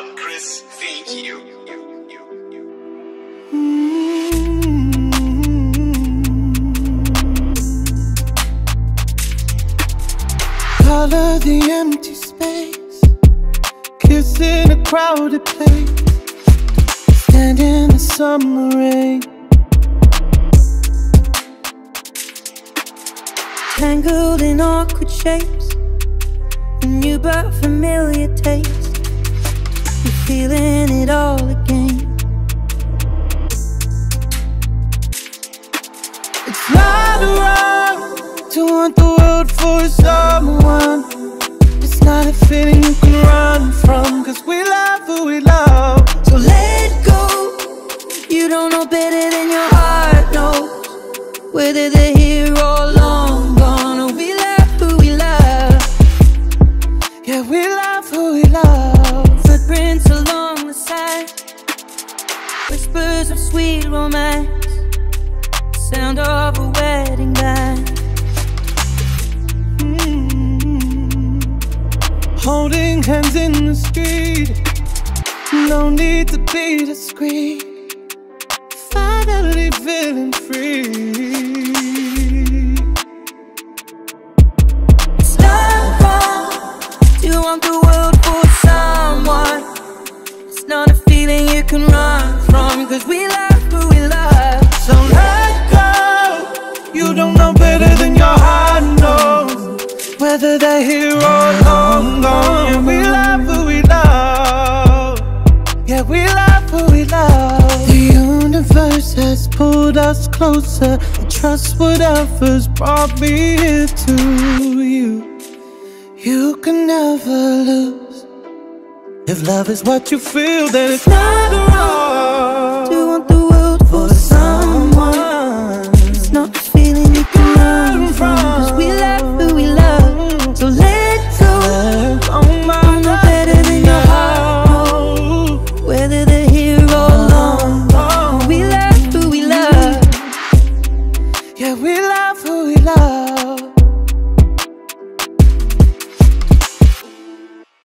Don Chris, thank you. Color the empty space, kiss in a crowded place, stand in the summer rain. Tangled in awkward shapes, a new but familiar taste. You're feeling it all again. It's not wrong to want the world for someone. It's not a feeling you can run from, cause we love who we love. So let go. You don't know better than your heart knows. Whether they're here sweet romance, sound of a wedding band. Mm. Holding hands in the street. No need to be discreet. Finally feeling free. Wrong to want the world for someone. It's not a feeling you can run from, cause we knows. Whether here or long gone. Yeah, we love who we love. Yeah, we love who we love. The universe has pulled us closer. I trust whatever's brought me here to you. You can never lose. If love is what you feel, then it's not wrong.